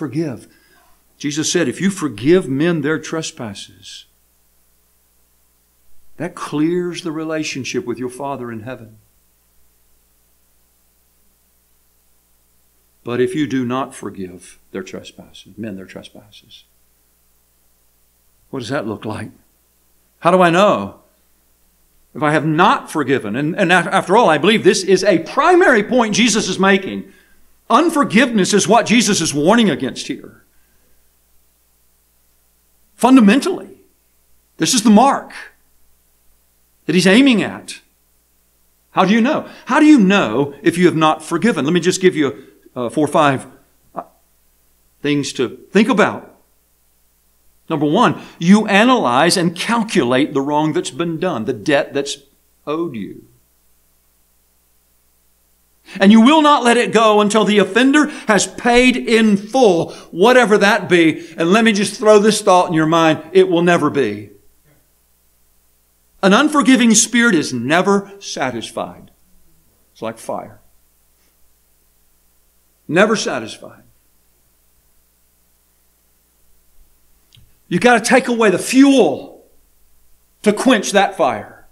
forgive. Jesus said, if you forgive men their trespasses, that clears the relationship with your Father in heaven. But if you do not forgive their trespasses, men their trespasses, what does that look like? How do I know? If I have not forgiven, and, and after all, I believe this is a primary point Jesus is making. Unforgiveness is what Jesus is warning against here. Fundamentally, this is the mark that he's aiming at. How do you know? How do you know if you have not forgiven? Let me just give you uh, four or five uh, things to think about. Number one, you analyze and calculate the wrong that's been done, the debt that's owed you. And you will not let it go until the offender has paid in full, whatever that be. And let me just throw this thought in your mind. It will never be. An unforgiving spirit is never satisfied. It's like fire. Never satisfied. You've got to take away the fuel to quench that fire.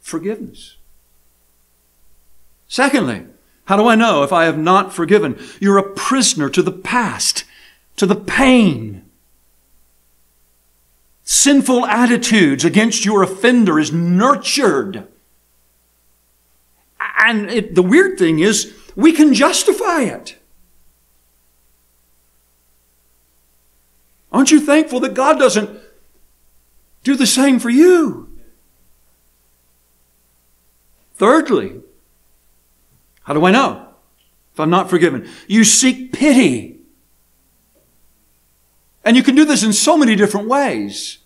Forgiveness. Secondly, how do I know if I have not forgiven? You're a prisoner to the past, to the pain. Sinful attitudes against your offender is nurtured. And it, the weird thing is, we can justify it. Aren't you thankful that God doesn't do the same for you? Thirdly, how do I know if I'm not forgiven? You seek pity. And you can do this in so many different ways.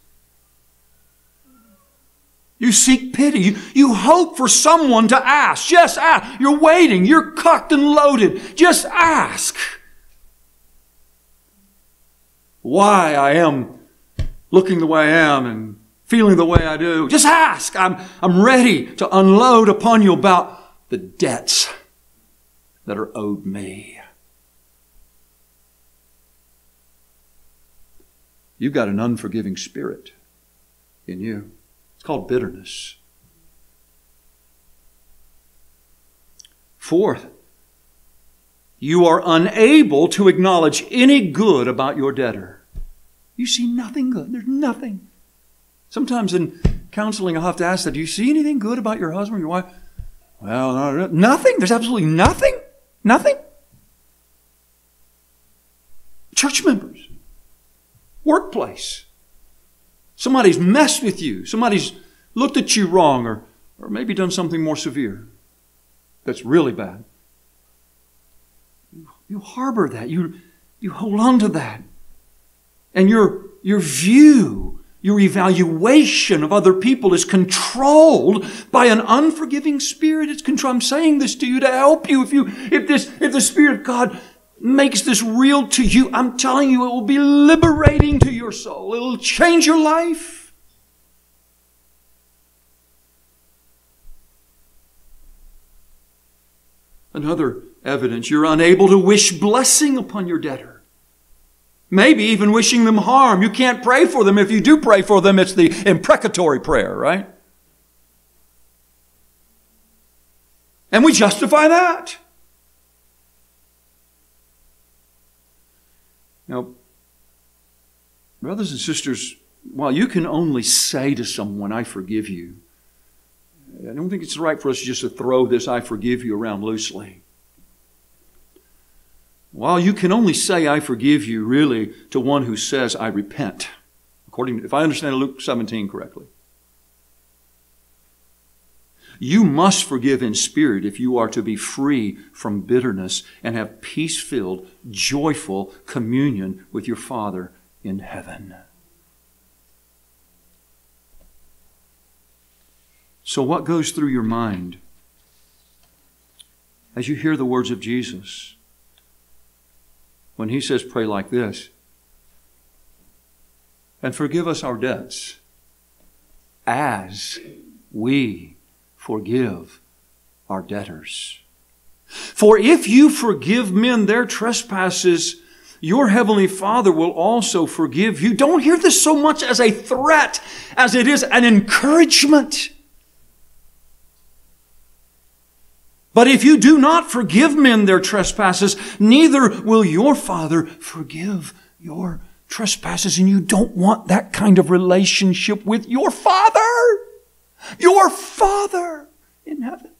You seek pity. You, you hope for someone to ask. Just ask. You're waiting. You're cocked and loaded. Just ask why I am looking the way I am and feeling the way I do. Just ask. I'm, I'm ready to unload upon you about the debts that are owed me. You've got an unforgiving spirit in you. It's called bitterness. Fourth, you are unable to acknowledge any good about your debtor. You see nothing good. There's nothing. Sometimes in counseling, I'll have to ask that Do you see anything good about your husband or your wife? Well, nothing. There's absolutely nothing. Nothing. Church members, workplace. Somebody's messed with you. Somebody's looked at you wrong or, or maybe done something more severe that's really bad. You, you harbor that. You, you hold on to that. And your, your view, your evaluation of other people is controlled by an unforgiving spirit. It's control. I'm saying this to you to help you. If you, if this, if the Spirit of God makes this real to you, I'm telling you, it will be liberating to your soul. It'll change your life. Another evidence, you're unable to wish blessing upon your debtor. Maybe even wishing them harm. You can't pray for them. If you do pray for them, it's the imprecatory prayer, right? And we justify that. Now, brothers and sisters, while you can only say to someone, I forgive you, I don't think it's right for us just to throw this I forgive you around loosely. While you can only say, I forgive you, really, to one who says, I repent, according to, if I understand Luke 17 correctly. You must forgive in spirit if you are to be free from bitterness and have peace filled, joyful communion with your Father in heaven. So, what goes through your mind as you hear the words of Jesus? When he says, pray like this and forgive us our debts as we forgive our debtors. For if you forgive men their trespasses, your heavenly Father will also forgive you. Don't hear this so much as a threat as it is an encouragement. But if you do not forgive men their trespasses, neither will your Father forgive your trespasses. And you don't want that kind of relationship with your Father. Your Father in heaven.